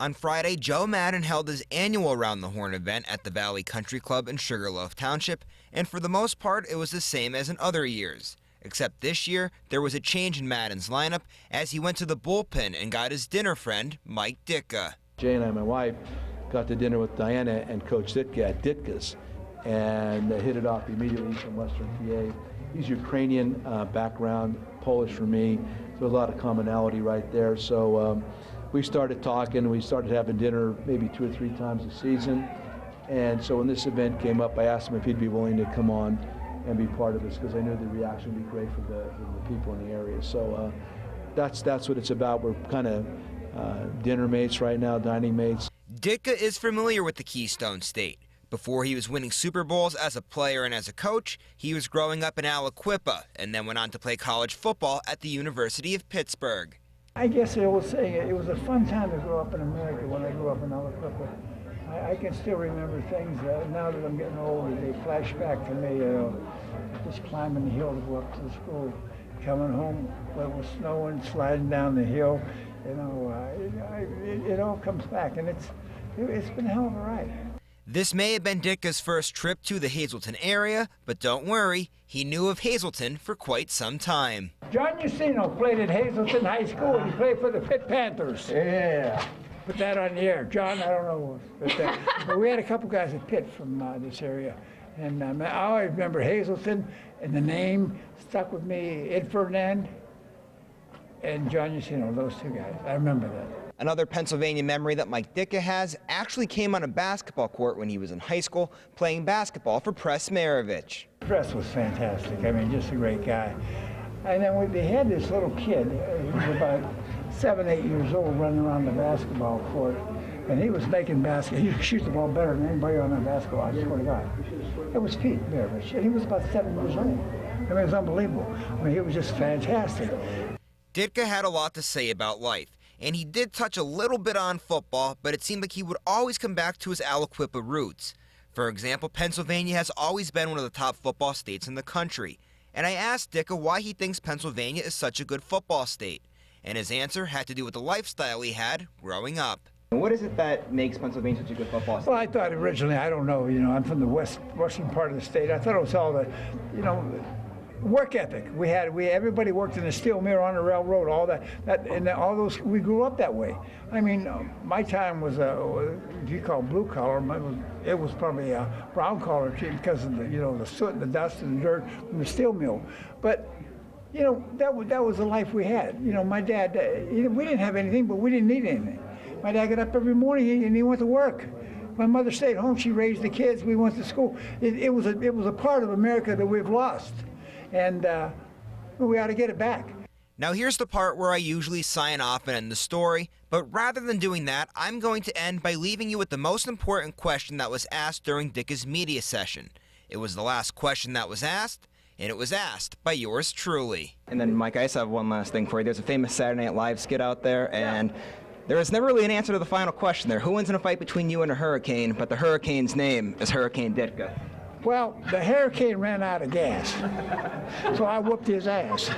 On Friday, Joe Maddon held his annual Round the Horn event at the Valley Country Club in Sugarloaf Township, and for the most part, it was the same as in other years. Except this year, there was a change in Maddon's lineup as he went to the bullpen and got his dinner friend, Mike Ditka. Jaye and I, my wife, got to dinner with Diana and Coach Ditka at Ditka's, and they hit it off immediately from Western PA. He's Ukrainian uh, background, Polish for me. There's a lot of commonality right there. So um, we started talking. We started having dinner maybe two or three times a season. And so when this event came up, I asked him if he'd be willing to come on and be part of this because I knew the reaction would be great for the, for the people in the area. So uh, that's that's what it's about. We're kind of uh, dinner mates right now, dining mates. Ditka is familiar with the Keystone State. Before he was winning Super Bowls as a player and as a coach, he was growing up in Aliquippa and then went on to play college football at the University of Pittsburgh. I guess I will saying, it was a fun time to grow up in America when I grew up in Aliquippa. I, I can still remember things uh, now that I'm getting older. They flash back to me, you know, just climbing the hill to go up to the school, coming home when it was snowing, sliding down the hill. You know, uh, it, it, it all comes back, and it's it, it's been a hell of a ride. This may have been Ditka's first trip to the Hazleton area, but don't worry, he knew of Hazleton for quite some time. John Usino played at Hazleton High School. He played for the Pitt Panthers. Yeah. Put that on the air. John, I don't know. But, uh, but we had a couple guys at Pitt from uh, this area. And um, I always remember Hazleton, and the name stuck with me. Ed Ferdinand and John Usino, those two guys. I remember that. Another Pennsylvania memory that Mike Ditka has actually came on a basketball court when he was in high school playing basketball for Press Maravich. Press was fantastic. I mean, just a great guy. And then we, they had this little kid. He was about seven, eight years old, running around the basketball court, and he was making basket. He could shoot the ball better than anybody on the basketball. I swear to God. It was Pete Maravich, and he was about seven years old. I mean, it was unbelievable. I mean, he was just fantastic. Ditka had a lot to say about life and he did touch a little bit on football, but it seemed like he would always come back to his Aliquippa roots. For example, Pennsylvania has always been one of the top football states in the country, and I asked Ditka why he thinks Pennsylvania is such a good football state, and his answer had to do with the lifestyle he had growing up. What is it that makes Pennsylvania such a good football state? Well, I thought originally, I don't know, you know, I'm from the west western part of the state. I thought it was all the, you know, work ethic. We had we everybody worked in the steel mill on the railroad. All that that and all those we grew up that way. I mean, my time was a if you call blue collar, it was, it was probably a brown collar because of the you know the soot and the dust and the dirt from the steel mill. But you know that was that was the life we had. You know, my dad uh, we didn't have anything, but we didn't need anything. My dad got up every morning and he went to work. My mother stayed home. She raised the kids. We went to school. It, it was a it was a part of America that we've lost and uh, we ought to get it back. Now, here's the part where I usually sign off and end the story, but rather than doing that, I'm going to end by leaving you with the most important question that was asked during Ditka's media session. It was the last question that was asked, and it was asked by yours truly. And then, Mike, I just have one last thing for you. There's a famous Saturday Night Live skit out there, and there is never really an answer to the final question there. Who wins in a fight between you and a hurricane, but the hurricane's name is Hurricane Ditka? Well, the hurricane ran out of gas, so I whooped his ass.